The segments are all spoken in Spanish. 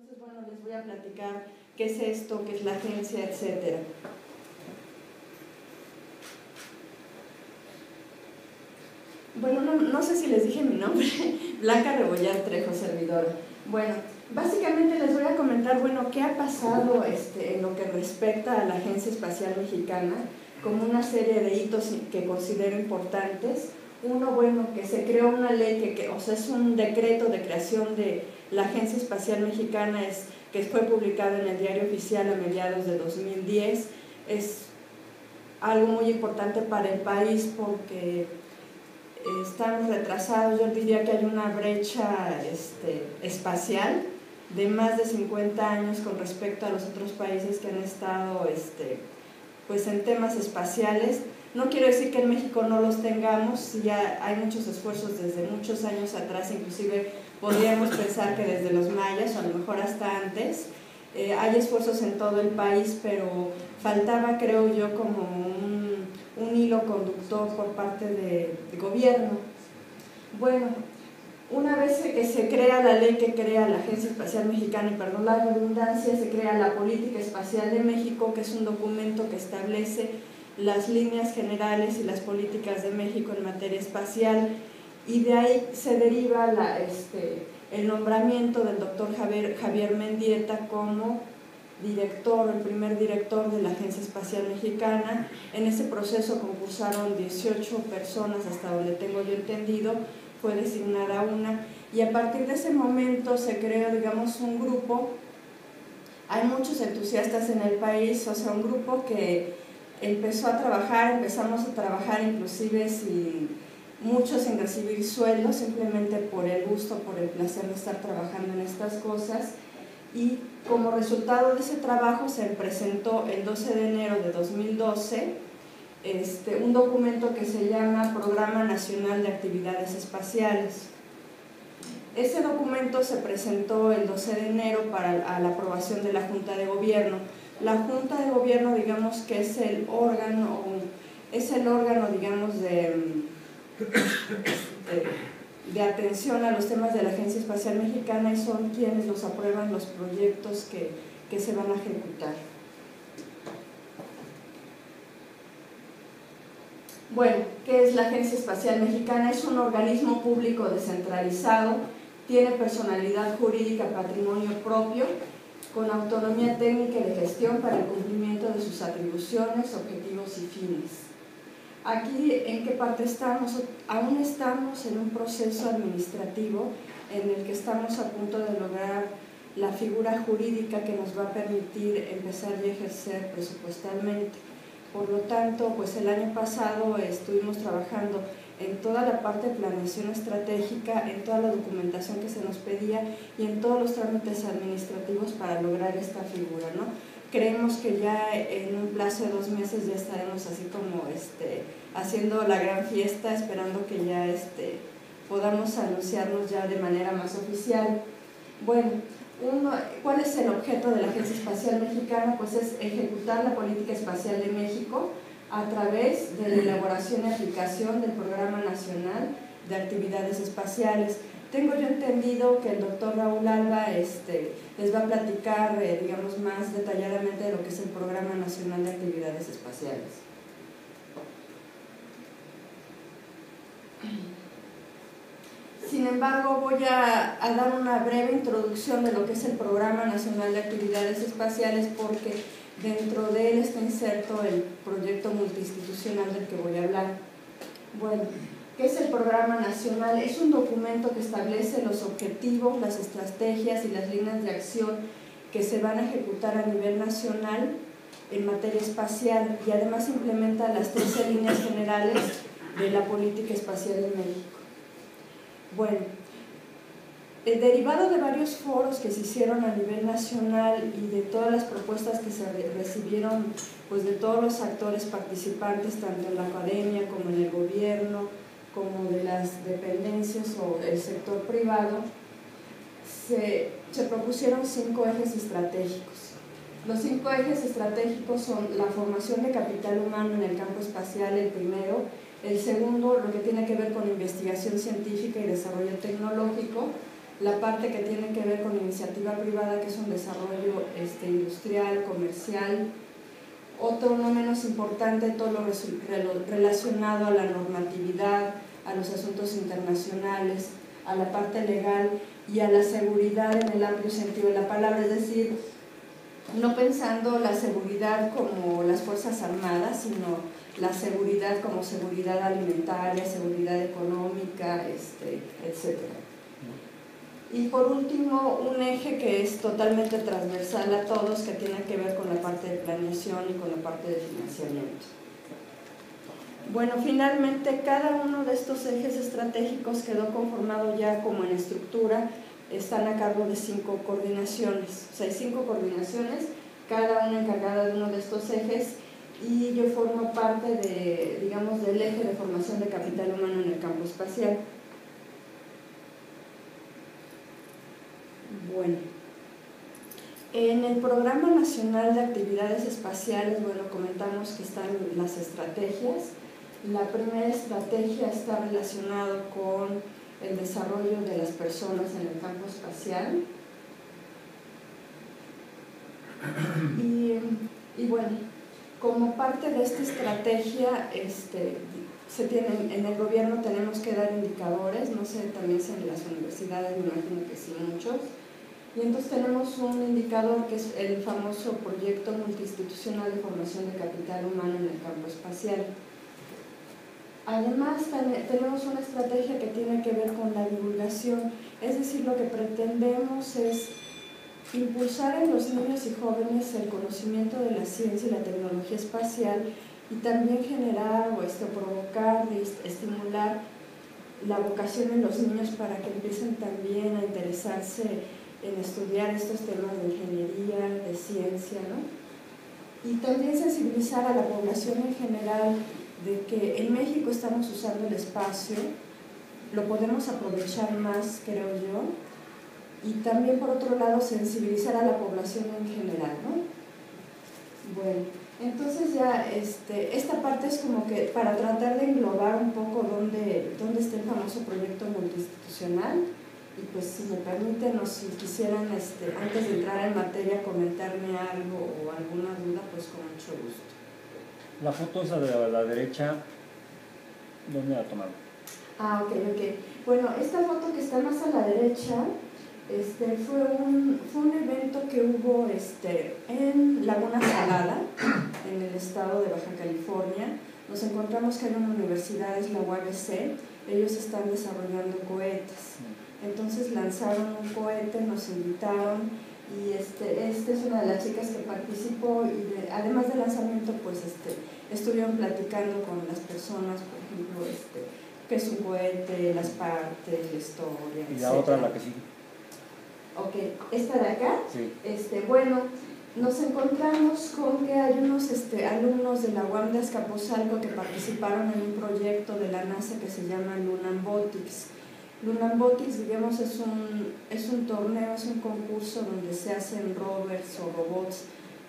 Entonces, bueno, les voy a platicar qué es esto, qué es la agencia, etcétera. Bueno, no, sé si les dije mi nombre, Blanca Rebollar Trejo, servidora. Bueno, básicamente les voy a comentar, bueno, qué ha pasado este, en lo que respecta a la Agencia Espacial Mexicana, como una serie de hitos que considero importantes. Uno, bueno, que se creó una ley, que, o sea, es un decreto de creación de la Agencia Espacial Mexicana, es, que fue publicado en el Diario Oficial a mediados de 2010. Es algo muy importante para el país porque estamos retrasados, yo diría que hay una brecha este, espacial de más de 50 años con respecto a los otros países que han estado este, pues en temas espaciales. No quiero decir que en México no los tengamos, ya hay muchos esfuerzos desde muchos años atrás, inclusive podríamos pensar que desde los mayas o a lo mejor hasta antes, eh, hay esfuerzos en todo el país, pero faltaba creo yo como un hilo conductor por parte del de gobierno. Bueno, una vez que se crea la ley que crea la Agencia Espacial Mexicana, y perdón la redundancia, se crea la Política Espacial de México, que es un documento que establece las líneas generales y las políticas de México en materia espacial, y de ahí se deriva la, este, el nombramiento del doctor Javier, Javier Mendieta como director, el primer director de la Agencia Espacial Mexicana. En ese proceso concursaron 18 personas, hasta donde tengo yo entendido, fue designada una, y a partir de ese momento se creó, digamos, un grupo. Hay muchos entusiastas en el país, o sea, un grupo que empezó a trabajar, empezamos a trabajar inclusive sin muchos sin recibir sueldo, simplemente por el gusto, por el placer de estar trabajando en estas cosas y como resultado de ese trabajo se presentó el 12 de enero de 2012 este, un documento que se llama Programa Nacional de Actividades Espaciales. Ese documento se presentó el 12 de enero para la aprobación de la Junta de Gobierno. La Junta de Gobierno, digamos que es el órgano, es el órgano, digamos, de de atención a los temas de la Agencia Espacial Mexicana y son quienes los aprueban los proyectos que, que se van a ejecutar. Bueno, ¿qué es la Agencia Espacial Mexicana? Es un organismo público descentralizado, tiene personalidad jurídica, patrimonio propio, con autonomía técnica y de gestión para el cumplimiento de sus atribuciones, objetivos y fines. Aquí, ¿en qué parte estamos? Aún estamos en un proceso administrativo en el que estamos a punto de lograr la figura jurídica que nos va a permitir empezar a ejercer presupuestalmente. Por lo tanto, pues el año pasado estuvimos trabajando en toda la parte de planeación estratégica, en toda la documentación que se nos pedía y en todos los trámites administrativos para lograr esta figura. ¿no? creemos que ya en un plazo de dos meses ya estaremos así como este, haciendo la gran fiesta, esperando que ya este, podamos anunciarnos ya de manera más oficial. Bueno, ¿cuál es el objeto de la Agencia Espacial Mexicana? Pues es ejecutar la política espacial de México a través de la elaboración y aplicación del Programa Nacional de Actividades Espaciales. Tengo yo entendido que el doctor Raúl Alba este, les va a platicar, eh, digamos, más detalladamente de lo que es el Programa Nacional de Actividades Espaciales. Sin embargo, voy a, a, dar una breve introducción de lo que es el Programa Nacional de Actividades Espaciales porque dentro de él está inserto el proyecto multiinstitucional del que voy a hablar. Bueno, ¿Qué es el Programa Nacional? Es un documento que establece los objetivos, las estrategias y las líneas de acción que se van a ejecutar a nivel nacional en materia espacial y además implementa las 13 líneas generales de la política espacial en México. Bueno, el derivado de varios foros que se hicieron a nivel nacional y de todas las propuestas que se recibieron pues, de todos los actores participantes, tanto en la academia como en el gobierno, como de las dependencias o el sector privado, se, se propusieron cinco ejes estratégicos. Los cinco ejes estratégicos son la formación de capital humano en el campo espacial, el primero, el segundo, lo que tiene que ver con investigación científica y desarrollo tecnológico, la parte que tiene que ver con iniciativa privada, que es un desarrollo este, industrial, comercial, otro no menos importante, todo lo relacionado a la normatividad, a los asuntos internacionales, a la parte legal y a la seguridad en el amplio sentido de la palabra, es decir, no pensando la seguridad como las Fuerzas Armadas, sino la seguridad como seguridad alimentaria, seguridad económica, este, etc. Y por último, un eje que es totalmente transversal a todos, que tiene que ver con la parte de planeación y con la parte de financiamiento. Bueno, finalmente cada uno de estos ejes estratégicos quedó conformado ya como en estructura, están a cargo de cinco coordinaciones, o sea, hay cinco coordinaciones, cada una encargada de uno de estos ejes y yo formo parte de, digamos, del eje de formación de capital humano en el campo espacial. Bueno, en el Programa Nacional de Actividades Espaciales, bueno, comentamos que están las estrategias. La primera estrategia está relacionada con el desarrollo de las personas en el campo espacial. Y, y bueno, como parte de esta estrategia, este, se tienen, en el gobierno tenemos que dar indicadores, no sé, también si en las universidades, me imagino que sí, muchos. Y entonces tenemos un indicador que es el famoso proyecto multiinstitucional de formación de capital humano en el campo espacial. Además, tenemos una estrategia que tiene que ver con la divulgación, es decir, lo que pretendemos es impulsar en los niños y jóvenes el conocimiento de la ciencia y la tecnología espacial y también generar o esto, provocar, estimular la vocación en los niños para que empiecen también a interesarse en estudiar estos temas de ingeniería, de ciencia, ¿no? Y también sensibilizar a la población en general de que en México estamos usando el espacio, lo podemos aprovechar más, creo yo, y también por otro lado sensibilizar a la población en general, ¿no? Bueno, entonces ya este, esta parte es como que para tratar de englobar un poco dónde, dónde está el famoso proyecto multiinstitucional y pues si me permiten o si quisieran este, antes de entrar en materia comentarme algo o alguna duda, pues con mucho gusto. La foto esa de la, derecha, ¿dónde la tomaron? Ah, ok, ok. Bueno, esta foto que está más a la derecha este, fue, un, fue un evento que hubo este, en Laguna Salada, en el estado de Baja California. Nos encontramos que hay una universidad, es la UABC, ellos están desarrollando cohetes. Entonces lanzaron un cohete, nos invitaron y este, este es una de las chicas que participó y además del lanzamiento pues este, estuvieron platicando con las personas, por ejemplo, este, qué es un cohete, las partes, la historia. Y la otra, la que sí Ok, esta de acá. Este, bueno, nos encontramos con que hay unos este, alumnos de la UAM de Azcapotzalco que participaron en un proyecto de la NASA que se llama Lunambotics. Lunambotics, digamos, es un, es un torneo, es un concurso donde se hacen rovers o robots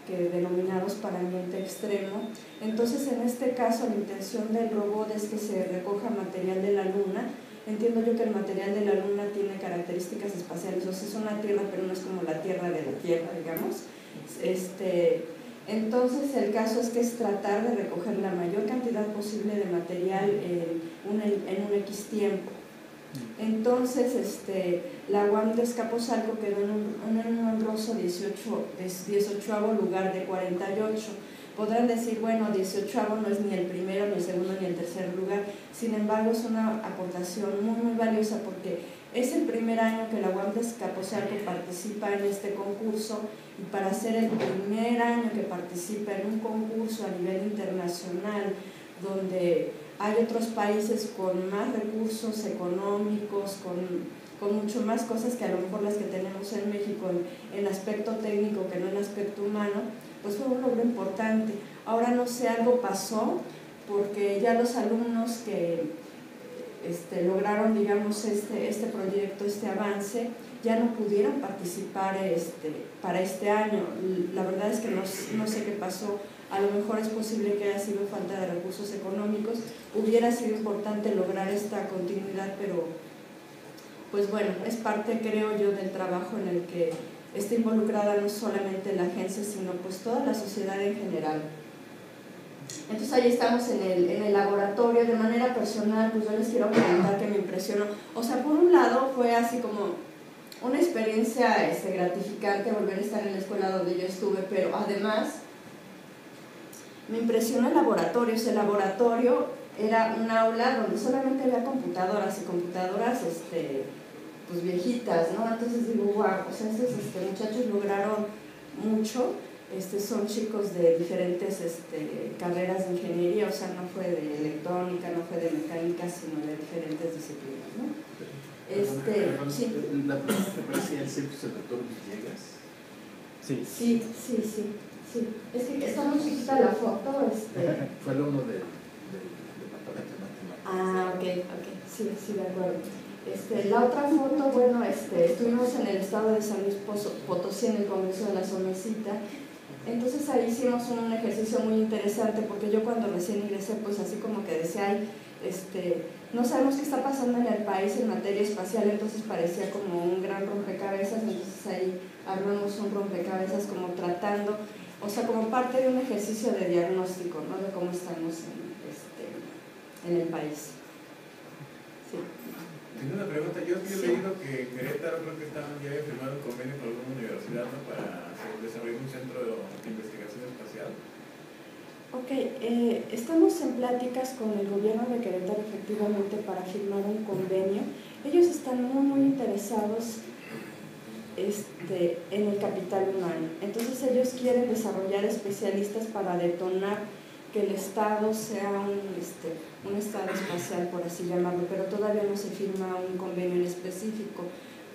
que denominados para ambiente extremo. Entonces, en este caso, la intención del robot es que se recoja material de la Luna entiendo yo que el material de la Luna tiene características espaciales, o sea, es una Tierra, pero no es como la Tierra de la Tierra, digamos. Este, entonces, el caso es que es tratar de recoger la mayor cantidad posible de material en un, en un X tiempo. Entonces, este, la UAM de Escaposalco quedó en un, en un honroso 18, 18 lugar de 48 podrán decir, bueno, 18 no es ni el primero, ni el segundo, ni el tercer lugar. Sin embargo, es una aportación muy, muy valiosa porque es el primer año que la UAM de Escaposalco participa en este concurso y para ser el primer año que participa en un concurso a nivel internacional donde hay otros países con más recursos económicos, con, mucho más cosas que a lo mejor las que tenemos en México en, en aspecto técnico que no en aspecto humano, pues fue un logro importante. Ahora no sé, algo pasó porque ya los alumnos que este, lograron, digamos, este, este proyecto, este avance, ya no pudieron participar este, para este año. La verdad es que no, no sé qué pasó. A lo mejor es posible que haya sido falta de recursos económicos. Hubiera sido importante lograr esta continuidad, pero pues bueno, es parte, creo yo, del trabajo en el que está involucrada no solamente la agencia, sino pues toda la sociedad en general. Entonces ahí estamos en el, en el laboratorio, de manera personal, pues yo les quiero comentar que me impresionó. O sea, por un lado fue así como una experiencia este, gratificante volver a estar en la escuela donde yo estuve, pero además me impresionó el laboratorio. Ese laboratorio era un aula donde solamente había computadoras y computadoras este, pues viejitas, ¿no? Entonces digo, wow, o sea, estos este, muchachos lograron mucho este, son chicos de diferentes este, carreras de ingeniería, o sea, no fue de electrónica, no fue de mecánica, sino de diferentes disciplinas. ¿no? Este, sí. ¿La persona que parecía el el doctor Villegas? Sí. Sí, sí, sí, sí. Es que está muy chiquita la foto. Este... Fue alumno del, del departamento de matemáticas. Ah, ok, ok, sí, sí, de acuerdo. Este, la otra foto, bueno, este, estuvimos en el estado de San Luis Potosí en el Congreso de la Somecita entonces ahí hicimos un ejercicio muy interesante porque yo cuando recién ingresé pues así como que decía, este, no sabemos qué está pasando en el país en materia espacial, entonces parecía como un gran rompecabezas, entonces ahí armamos un rompecabezas como tratando, o sea, como parte de un ejercicio de diagnóstico, ¿no? De cómo estamos en, este, en el país. Sí. Tengo una pregunta, yo he leído que Querétaro creo que estaban ya firmado un convenio con alguna universidad ¿no? para desarrollar un centro de investigación espacial. Ok, eh, estamos en pláticas con el gobierno de Querétaro efectivamente para firmar un convenio. Ellos están muy, muy interesados este, en el capital humano. Entonces ellos quieren desarrollar especialistas para detonar que el Estado sea un, este, un Estado espacial, por así llamarlo, pero todavía no se firma un convenio en específico.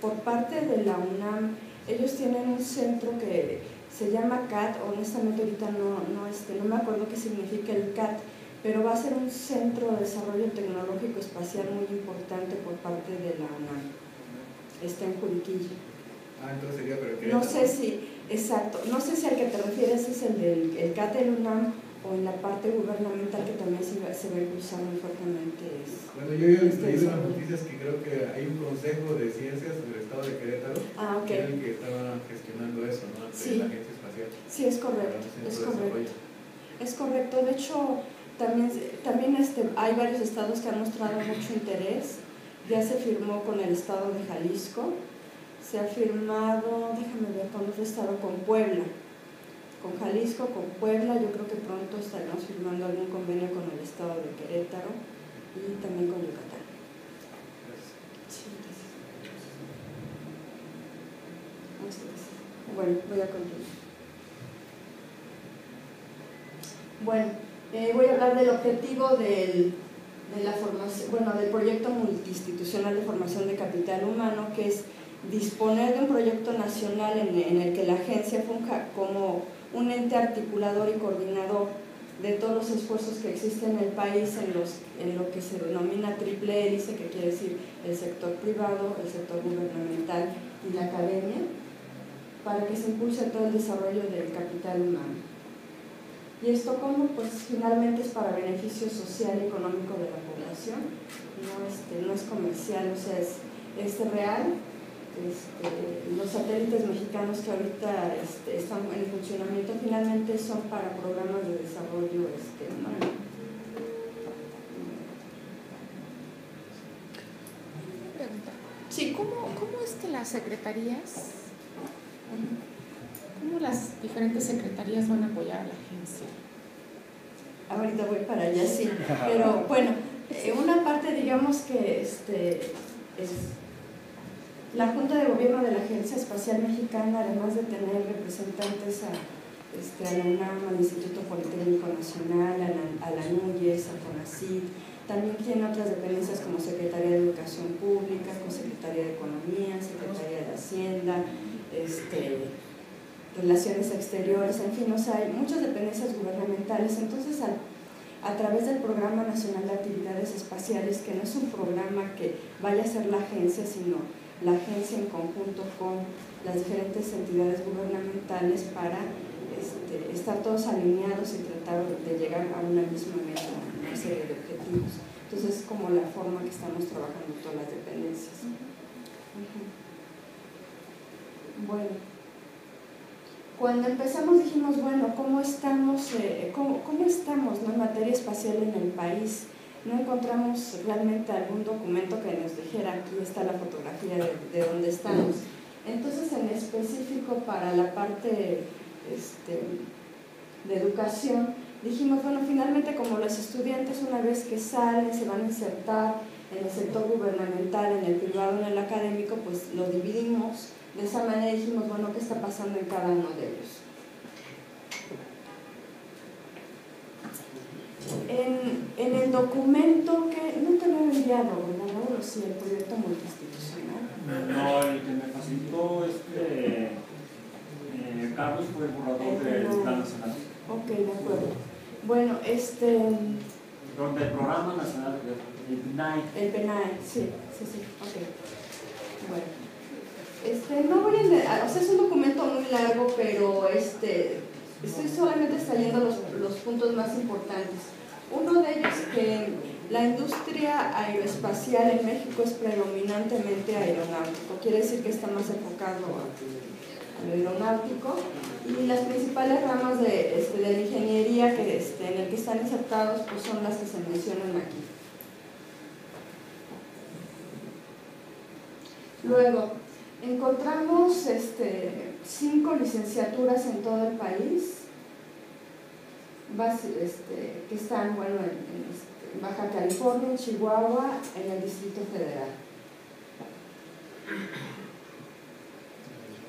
Por parte de la UNAM, ellos tienen un centro que se llama CAT, honestamente ahorita no, no, este, no me acuerdo qué significa el CAT, pero va a ser un centro de desarrollo tecnológico espacial muy importante por parte de la UNAM. Está en Juriquilla. Ah, entonces sería, pero No sé si, exacto, no sé si al que te refieres es el del el CAT del UNAM o en la parte gubernamental que también se, se va a impulsar muy fuertemente. Es, bueno, yo he este leído las noticias que creo que hay un consejo de ciencias del estado de Querétaro ah, okay. que, el que estaba gestionando eso, ¿no? Sí. la agencia espacial. Sí, es correcto, es correcto. Es correcto, de hecho, también, también este, hay varios estados que han mostrado mucho interés. Ya se firmó con el estado de Jalisco, se ha firmado, déjame ver con otro estado, con Puebla con Jalisco, con Puebla, yo creo que pronto estaremos firmando algún convenio con el estado de Querétaro y también con Yucatán. Bueno, voy a continuar. Bueno, eh, voy a hablar del objetivo del, de la formación, bueno, del proyecto multiinstitucional de formación de capital humano, que es disponer de un proyecto nacional en, en el que la agencia funja como un ente articulador y coordinador de todos los esfuerzos que existen en el país en, los, en lo que se denomina triple hélice, que quiere decir el sector privado, el sector gubernamental y la academia, para que se impulse todo el desarrollo del capital humano. ¿Y esto cómo? Pues finalmente es para beneficio social y económico de la población, no, este, no es comercial, o sea, es, es real este, los satélites mexicanos que ahorita este, están en funcionamiento finalmente son para programas de desarrollo este, humano. Sí, ¿cómo, ¿cómo es que las secretarías, cómo las diferentes secretarías van a apoyar a la agencia? Ahorita voy para allá, sí. Pero bueno, eh, una parte digamos que este, es la Junta de Gobierno de la Agencia Espacial Mexicana, además de tener representantes a, este, la UNAM, al Instituto Politécnico Nacional, a la, NUYES, a CONACYT, también tiene otras dependencias como Secretaría de Educación Pública, Secretaría de Economía, Secretaría de Hacienda, este, Relaciones Exteriores, en fin, o sea, hay muchas dependencias gubernamentales. Entonces, a través del Programa Nacional de Actividades Espaciales, que no es un programa que vaya a ser la agencia, sino la agencia en conjunto con las diferentes entidades gubernamentales para este, estar todos alineados y tratar de llegar a una misma meta, una serie de objetivos. Entonces es como la forma que estamos trabajando todas las dependencias. Bueno, cuando empezamos dijimos, bueno, ¿cómo estamos, eh, cómo, cómo estamos en materia espacial en el país? No encontramos realmente algún documento que nos dijera, aquí está la fotografía de, de dónde estamos. Entonces, en específico para la parte este, de educación, dijimos, bueno, finalmente como los estudiantes una vez que salen se van a insertar en el sector gubernamental, en el privado, en el académico, pues lo dividimos. De esa manera dijimos, bueno, ¿qué está pasando en cada uno de ellos? El documento que no te lo he enviado, ¿verdad? No, sí, el proyecto multiinstitucional. No, el que me facilitó este eh, Carlos fue el borrador del Plan Nacional. Ok, de acuerdo. Bueno, este, Donde el Programa Nacional, el PNAE, el PENAE, sí, sí, sí, ok. Bueno, este, no voy a, o sea, es un documento muy largo, pero este, estoy solamente extrayendo los, los puntos más importantes. Uno de ellos que la industria aeroespacial en México es predominantemente aeronáutico, quiere decir que está más enfocado a, a lo aeronáutico. Y las principales ramas de, este, de la ingeniería que, este, en el que están insertados pues son las que se mencionan aquí. Luego, encontramos este, cinco licenciaturas en todo el país, este, que están bueno, en, en, este, en Baja California, en Chihuahua, en el Distrito Federal.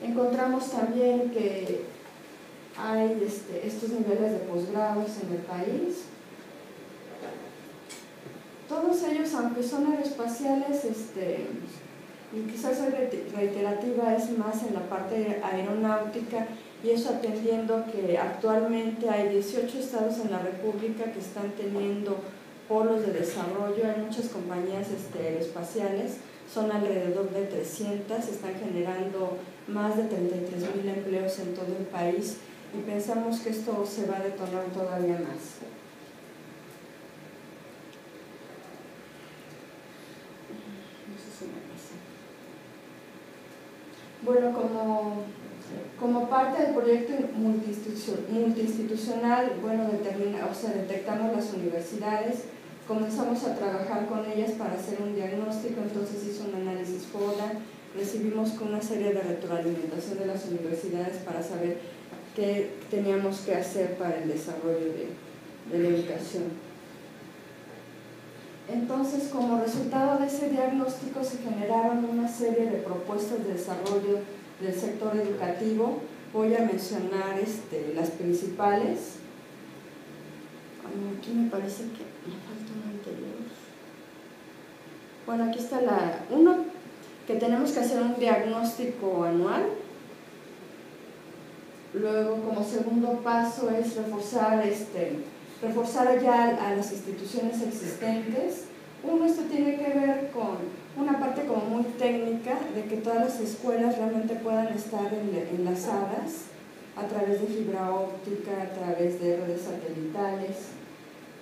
Encontramos también que hay este, estos niveles de posgrados en el país. Todos ellos, aunque son aeroespaciales, este, y quizás soy reit- reiterativa, es más en la parte aeronáutica y eso atendiendo que actualmente hay 18 estados en la República que están teniendo polos de desarrollo, hay muchas compañías este, aeroespaciales, son alrededor de 300, están generando más de 33 mil empleos en todo el país. Y pensamos que esto se va a detonar todavía más. Bueno, como, como parte del proyecto multiinstitucio- multiinstitucional, bueno, determina, o sea, detectamos las universidades, comenzamos a trabajar con ellas para hacer un diagnóstico, entonces hizo un análisis FODA, recibimos una serie de retroalimentación de las universidades para saber qué teníamos que hacer para el desarrollo de, de la educación. Entonces, como resultado de ese diagnóstico se generaron una serie de propuestas de desarrollo del sector educativo. Voy a mencionar este, las principales. Aquí me parece que me falta una anterior. Bueno, aquí está la... Uno, que tenemos que hacer un diagnóstico anual. Luego, como segundo paso, es reforzar, este, reforzar ya a las instituciones existentes. Uno, esto tiene que ver con una parte como muy técnica, de que todas las escuelas realmente puedan estar en- enlazadas a través de fibra óptica, a través de redes satelitales,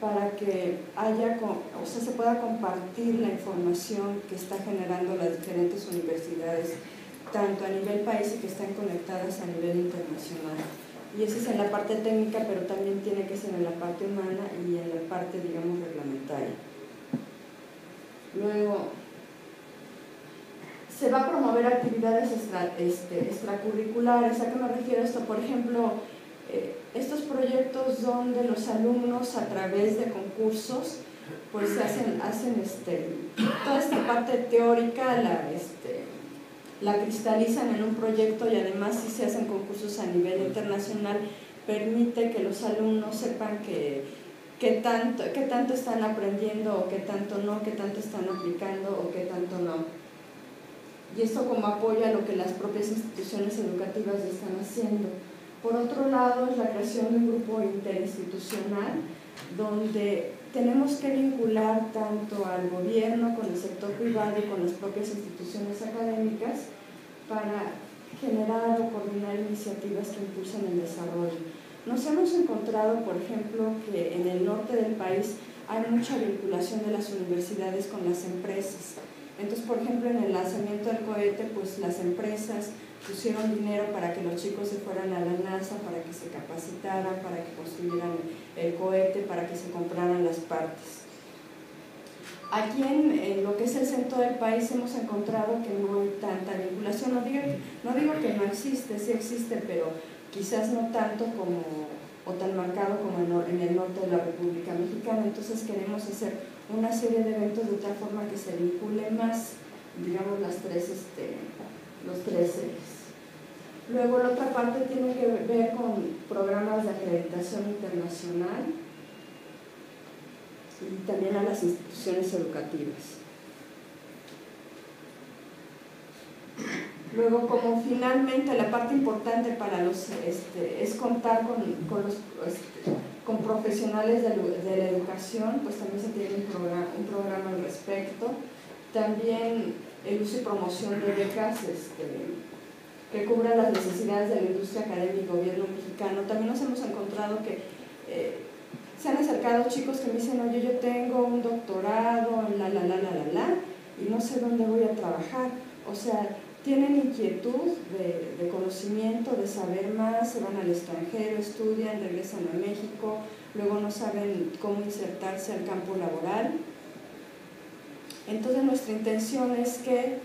para que haya, o sea, se pueda compartir la información que está generando las diferentes universidades, tanto a nivel país y que están conectadas a nivel internacional. Y eso es en la parte técnica, pero también tiene que ser en la parte humana y en la parte, digamos, reglamentaria. Luego, se va a promover actividades este, extracurriculares. ¿A qué me refiero esto? Por ejemplo, eh, estos proyectos donde los alumnos a través de concursos pues hacen, hacen este, toda esta parte teórica la, este, la cristalizan en un proyecto y además si se hacen concursos a nivel internacional permite que los alumnos sepan que, qué tanto, qué tanto están aprendiendo o qué tanto no, qué tanto están aplicando o qué tanto no. Y esto como apoyo a lo que las propias instituciones educativas están haciendo. Por otro lado, es la creación de un grupo interinstitucional donde tenemos que vincular tanto al gobierno con el sector privado y con las propias instituciones académicas para generar o coordinar iniciativas que impulsen el desarrollo. Nos hemos encontrado, por ejemplo, que en el norte del país hay mucha vinculación de las universidades con las empresas. Entonces, por ejemplo, en el lanzamiento del cohete, pues las empresas pusieron dinero para que los chicos se fueran a la NASA, para que se capacitaran, para que construyeran el cohete, para que se compraran las partes. Aquí en, lo que es el centro del país hemos encontrado que no hay tanta vinculación. No digo, no digo que no existe, sí existe, pero quizás no tanto como o tan marcado como en el norte de la República Mexicana. Entonces queremos hacer una serie de eventos de tal forma que se vincule más, digamos, las tres, este, los tres ejes. Luego la otra parte tiene que ver con programas de acreditación internacional y también a las instituciones educativas. Luego, como finalmente la parte importante para los, este, es contar con, con, los, este, con profesionales de, la educación, pues también se tiene un programa, un programa al respecto. También el uso y promoción de becas este, que cubran las necesidades de la industria académica y gobierno mexicano. También nos hemos encontrado que eh, se han acercado chicos que me dicen, oye, yo tengo un doctorado, la, la, la, la, la, la, y no sé dónde voy a trabajar. O sea, tienen inquietud de, conocimiento, de saber más, se van al extranjero, estudian, regresan a México, luego no saben cómo insertarse al campo laboral. Entonces nuestra intención es que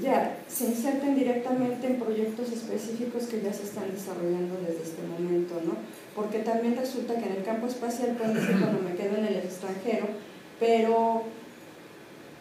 ya se inserten directamente en proyectos específicos que ya se están desarrollando desde este momento, ¿no? Porque también resulta que en el campo espacial pueden decir, cuando me quedo en el extranjero, pero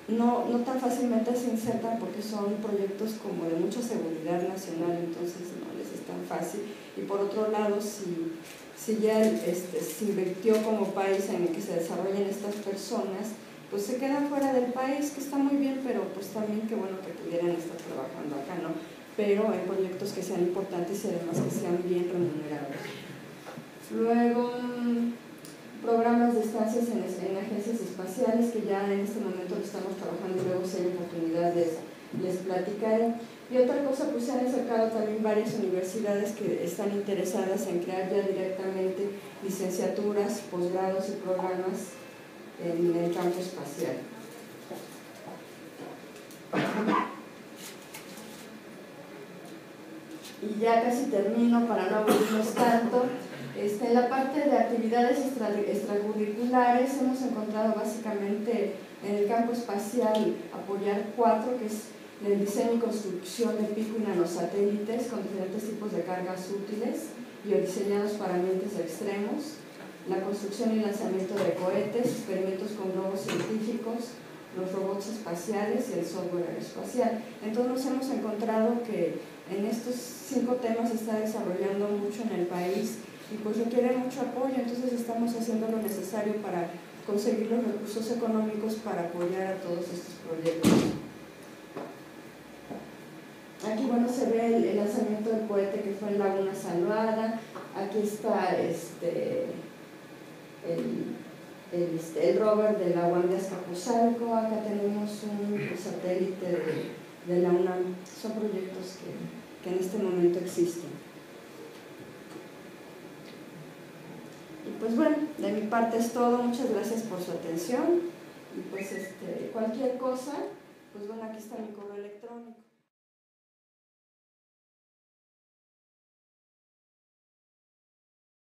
no, no tan fácilmente se insertan porque son proyectos como de mucha seguridad nacional, entonces no les es tan fácil. Y por otro lado, si, si ya este, se invirtió como país en que se desarrollen estas personas, pues se quedan fuera del país, que está muy bien, pero pues también qué bueno que pudieran estar trabajando acá, ¿no? Pero en proyectos que sean importantes y además que sean bien remunerados. Luego, programas de estancias en, en, agencias espaciales, que ya en este momento estamos trabajando, luego si hay oportunidades les platicaré. Y otra cosa, pues se han acercado también varias universidades que están interesadas en crear ya directamente licenciaturas, posgrados y programas en el campo espacial. Y ya casi termino para no aburrirnos tanto. Este, en la parte de actividades extracurriculares hemos encontrado básicamente en el campo espacial apoyar cuatro, que es el diseño y construcción de pico y nanosatélites con diferentes tipos de cargas útiles y diseñados para ambientes extremos la construcción y lanzamiento de cohetes, experimentos con globos científicos, los robots espaciales y el software aeroespacial. Entonces hemos encontrado que en estos cinco temas se está desarrollando mucho en el país y pues requiere mucho apoyo, entonces estamos haciendo lo necesario para conseguir los recursos económicos para apoyar a todos estos proyectos. Aquí bueno se ve el, lanzamiento del cohete que fue en Laguna Salvada, aquí está este, el, el, este, el rover de la Azcapotzalco, acá tenemos un satélite de, de, la UNAM, son proyectos que, que en este momento existen. Pues bueno, de mi parte es todo, muchas gracias por su atención y pues este, cualquier cosa, pues bueno, aquí está mi correo electrónico.